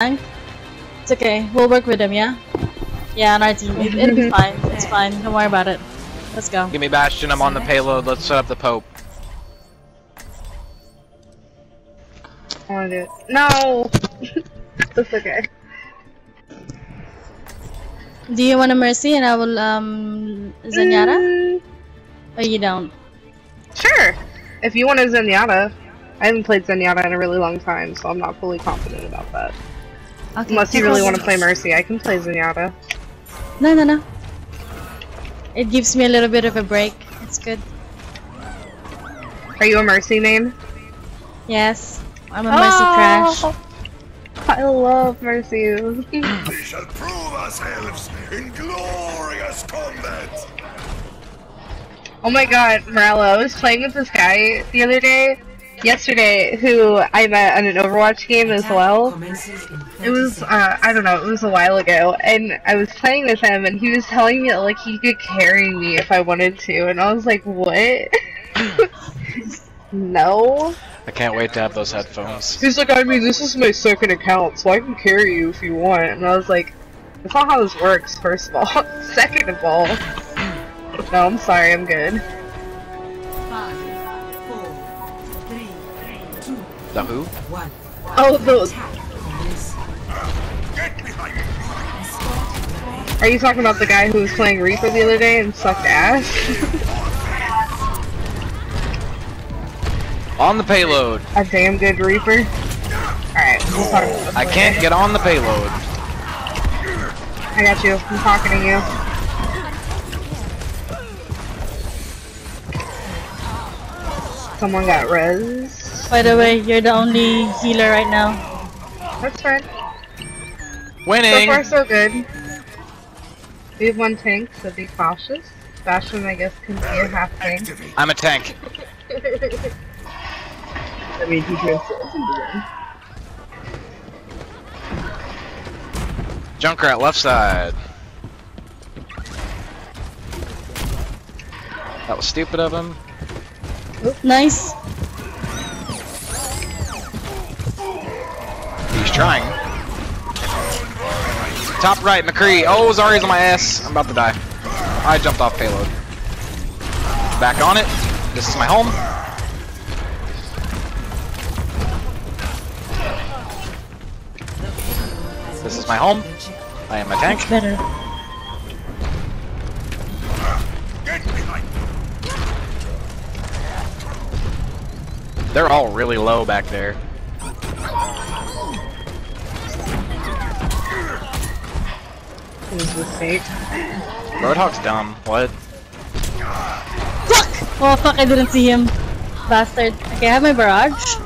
It's okay. We'll work with him, yeah? Yeah, on our team. It, it'll be fine. It's fine. Don't worry about it. Let's go. Give me Bastion, I'm on the payload, let's set up the Pope. I wanna do it. No! That's okay. Do you want a Mercy and I will, um, Zenyatta? Mm, Or you don't? sure! If you want a Zenyatta. I haven't played Zenyatta in a really long time, so I'm not fully confident about that. Okay. Unless you really want to play Mercy, I can play Zenyatta. No, no, no. It gives me a little bit of a break. It's good. Are you a Mercy main? Yes. I'm a Mercy trash. Oh, I love Mercy. We shall prove ourselves in glorious combat. oh my god, Morello, I was playing with this guy the other day, yesterday, who I met on an Overwatch game as well. It was, uh, I don't know, it was a while ago, and I was playing with him, and he was telling me that, like, he could carry me if I wanted to, and I was like, what? no. I can't wait to have those headphones. He's like, I mean, this is my second account, so I can carry you if you want, and I was like, that's not how this works, first of all. Second of all. No, I'm sorry, I'm good. The who? one. Oh, those. Get behind me. Are you talking about the guy who was playing Reaper the other day and sucked ass? On the payload. A damn good Reaper? Alright, we'll talk about I later. can't get on the payload. I got you. I'm talking to you. Someone got res. By the way, you're the only healer right now. That's fine. Winning! So Winning! far, so good. We have one tank, so be cautious. Bastion, I guess, can be a half tank. I'm a tank. I mean, he transforms into one. Junkrat, left side. That was stupid of him. Nice. Trying. Top right, McCree. Oh, Zarya's on my ass. I'm about to die. I jumped off payload. Back on it. This is my home. This is my home. I am a tank. Better. Get behind me. They're all really low back there. Who's the state? Roadhog's dumb. What? Fuck! Oh fuck, I didn't see him. Bastard. Okay, I have my barrage.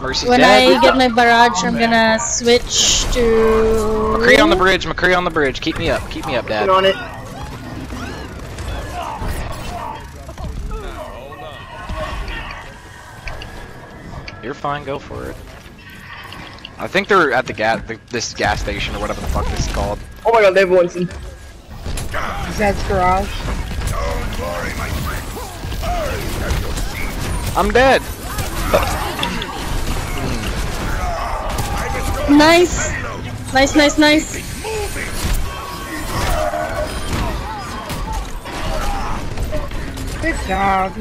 Mercy's When dead. I get my barrage, I'm oh, gonna switch to... McCree on the bridge. McCree on the bridge. Keep me up. Keep me up, Dad. on it. You're fine. Go for it. I think they're at the gas, the, this gas station or whatever the fuck this is called. Oh my god, they have Winston. Zed's garage. Don't worry, my friend. I'm dead. Nice! Nice, nice, nice. Good job.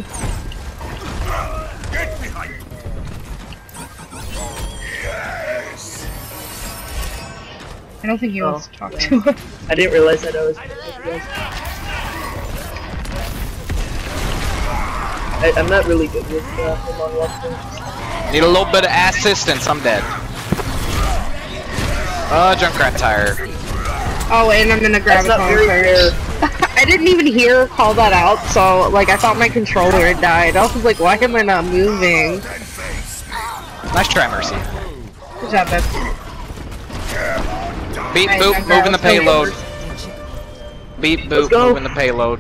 I don't think he wants to talk to us. I didn't realize that I was. I, I'm not really good with uh, him on weapons. Need a little bit of assistance. I'm dead. Uh, Junkrat tire. Oh, and I'm gonna grab That's a not very first. I didn't even hear her call that out, so like I thought my controller had died. I was like, why am I not moving? Then. Nice try, Mercy. Good job, Betsy. Beep I- I boop, grabbed moving the the payload. first. Beep boop, moving the payload.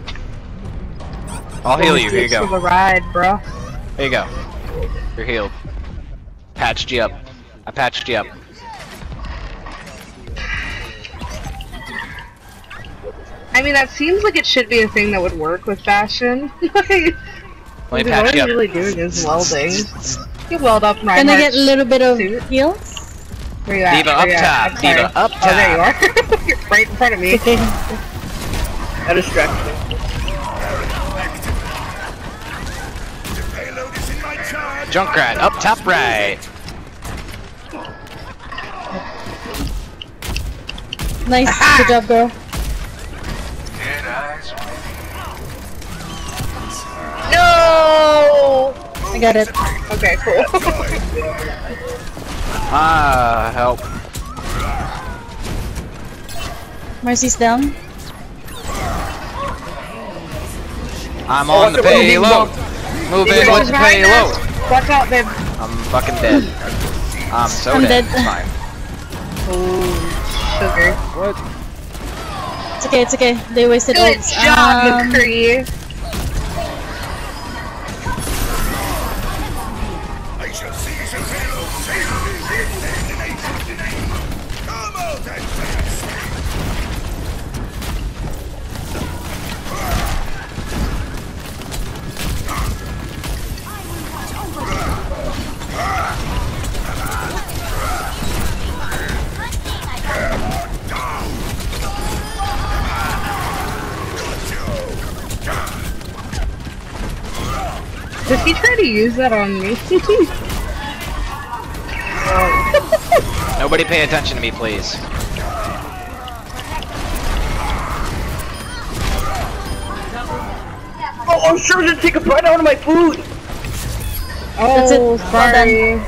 I'll heal you. Here you For go. the ride, bro. Here you go. You're healed. Patched you up. I patched you up. I mean, that seems like it should be a thing that would work with fashion. like, Let me what patch you I'm up. really doing is welding. You weld up Can I get a little bit of suit. Heals? Where you at? D.Va up at? top, D.Va up top. Oh, there you are. You're right in front of me. That distracted me. Payload is in my charge. Junkrat, up top right. Nice. Good job, girl. No! I got it. Okay, cool. Ah, help. Mercy's down. I'm on the payload. Move in with the Behind payload. us. Watch out, babe. I'm fucking dead. I'm so I'm dead. dead. It's fine. Sugar. It's okay, it's okay. They wasted Good ults. job, Um, McCree. Use that on me? Nobody pay attention to me, please. Oh, I'm sure to take a bite out of my food! oh, it. Well sorry.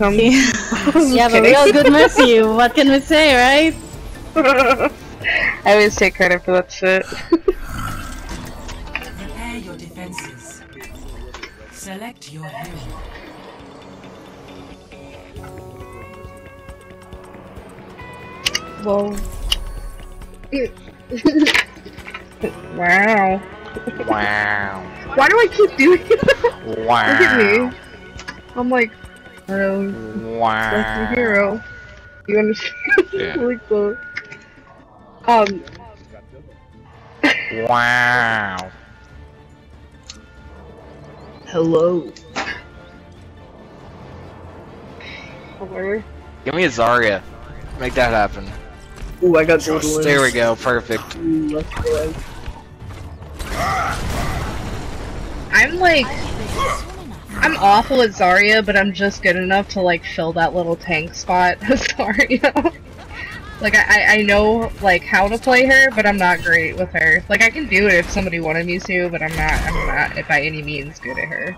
Um, yeah, but we all good Mercy. What can we say, right? I always take credit for that shit. Prepare your defenses. Select your hero. Whoa. wow. Wow. Why do I keep doing that? Look at me. I'm like, um, that's my Wow. hero. You understand? Yeah. like the, um, Wow. Hello. hello. Give me a Zarya. Make that happen. Ooh, I got gold wins. There we go. Perfect. Ooh, go. I'm like, I'm awful at Zarya, but I'm just good enough to like fill that little tank spot of Zarya. Like I, I- I know like how to play her, but I'm not great with her. Like I can do it if somebody wanted me to, but I'm not. I'm not by any means good at her.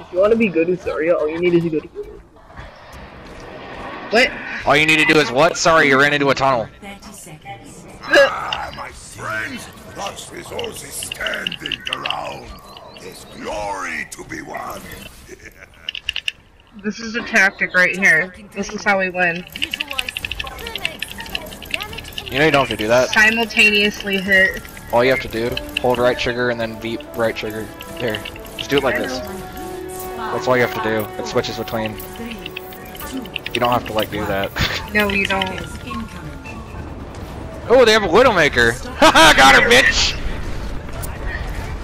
If you want to be good at Zarya, all you need is to go to Google. What? All you need to do is what? Sorry, you ran into a tunnel. 30 seconds. Ah, my friends, lost resources standing around. There's glory to be won. This is a tactic right here. This is how we win. You know you don't have to do that. Simultaneously hit. All you have to do, hold right trigger and then beat right trigger. There. Just do it like this. That's all you have to do. It switches between. You don't have to like do that. No, you don't. oh, they have a Widowmaker. Haha, got her, bitch!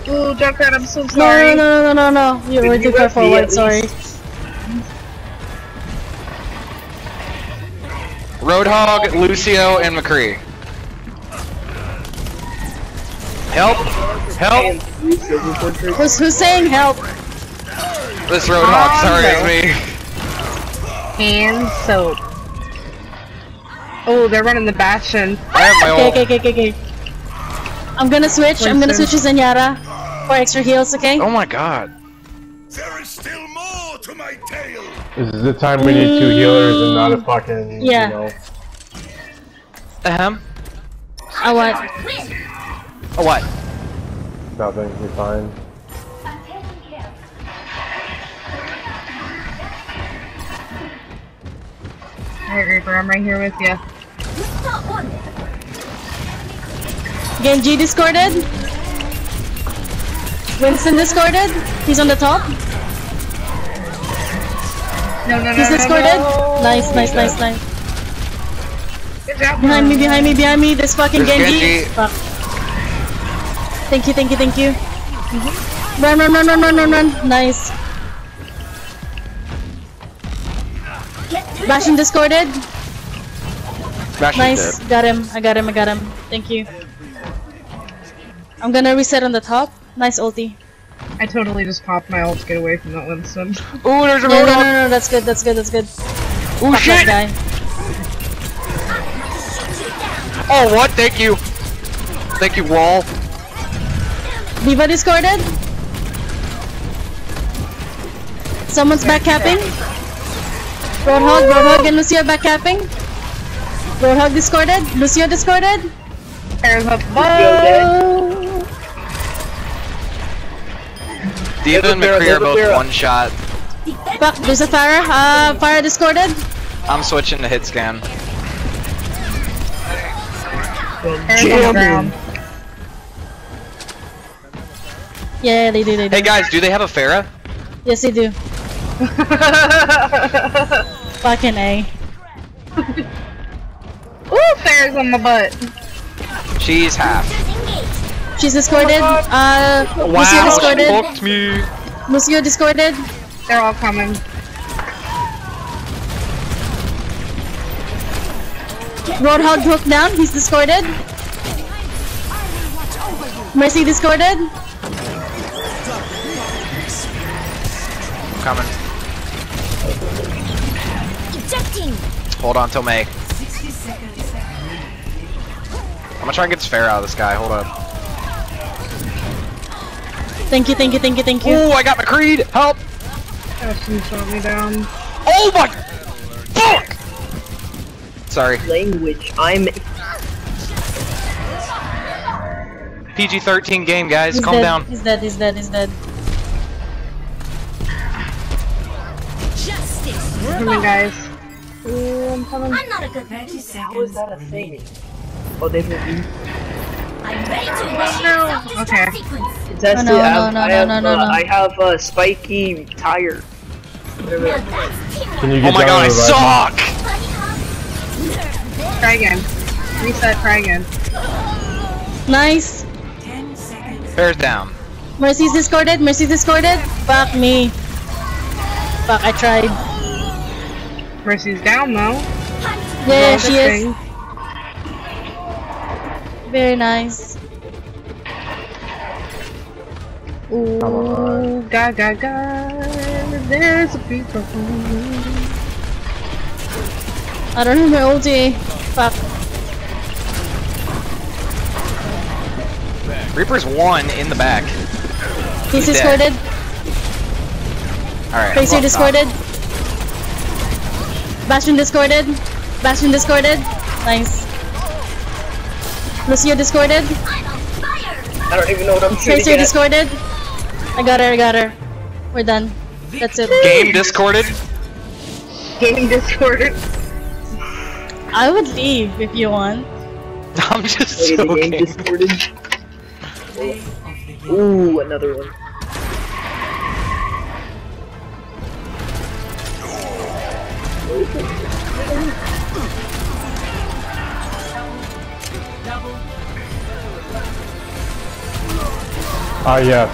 Ooh, Junkrat, I'm so sorry. no, no, no, no, no. You were Did too you far let me forward, at sorry. Roadhog, Lucio, and McCree. Help! Help! Three silver portraits. Who's, who's saying help? This Roadhog, Um, sorry, it's me. Hand soap. Oh, they're running the Bastion. I have my okay, okay, okay, okay, okay. I'm gonna switch. I'm gonna switch to Zenyatta for extra heals, okay? Oh my god. There is still more to my tale. This is the time we need two healers and not a mm, fucking, Yeah. you know. Ahem. I what? Oh, what? Nothing, you're fine. Alright, Reaper, I'm right here with you. Genji discorded. Winston discorded. He's on the top. No, no, no, He's no, discorded. no. Nice, nice, nice, nice. Good. Behind me, behind me, behind me. This fucking There's Genji. Genji. Fuck. Thank you, thank you, thank you. Mm-hmm. Run, run, run, run, run, run, run. Nice. Bastion discorded. Bastion's Nice. dead. Got him. I got him. I got him. Thank you. I'm gonna reset on the top. Nice ulti. I totally just popped my ult to get away from that Winston. Ooh, there's a No, no, no, no. That's good. That's good. That's good. Ooh, Fuck shit! that guy. Oh, what? Thank you. Thank you, wall. D.Va discorded. Someone's back capping. Roadhog, Roadhog, and Lucio back capping. Roadhog discorded. Lucio discorded. Airs up dead. D.Va and Never McCree are both one shot. Fuck, there's a Pharah. Uh, Pharah discorded. I'm switching to hit scan. Airs on the ground. Yeah, they do, they do. Hey guys, do they have a Pharah? Yes, they do. Fucking A. Ooh, Pharah's on my butt. She's half. She's discorded. Uh, Wow, she discorded. hooked me. Lucio discorded. They're all coming. Roadhog hooked down. He's discorded. Mercy discorded. Coming. Hold on till May. I'm gonna try and get this Pharah out of this guy. Hold up. Thank you, thank you, thank you, thank you. Ooh, I got McCreed. Help! Ashton shot me down. Oh my! Fuck! Sorry. Language. I'm. PG-13 game, guys. He's Calm dead. down. He's dead, he's dead, he's dead. Justice! Coming, guys. Ooh, I'm coming. 30 How is seconds that a thing? Oh, they've been. No. Okay. It's actually, no, I no, I no, have, no, no, uh, no. I have a spiky tire. Can you get Oh my down god, I to the right? suck! Try again. Reset, try again. Nice. Bears down. Mercy's discorded, Mercy's discorded. Fuck me. Fuck, I tried. Mercy's down, though. Yeah, she is. thing. Very nice. Ooh, ga ga ga. There's a people. I don't have my ulti. Fuck. Reaper's one in the back. He's dead. discorded. Alright. Tracer well, discorded. Bastion discorded. Bastion discorded. Nice. Lucio discorded. I don't even know what I'm shooting Tracer at. discorded. I got her, I got her. We're done. That's it. Game discorded. Game discorded. I would leave if you want. I'm just Wait, the game joking. distorted. Play of the game. Ooh, another one. Ah, yes.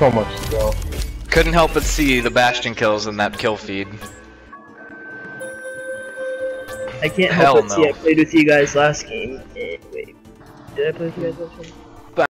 So much skill. Couldn't help but see the Bastion kills in that kill feed. I can't Hell help but see. I played with you guys last game. Wait. Did I play with you guys last game?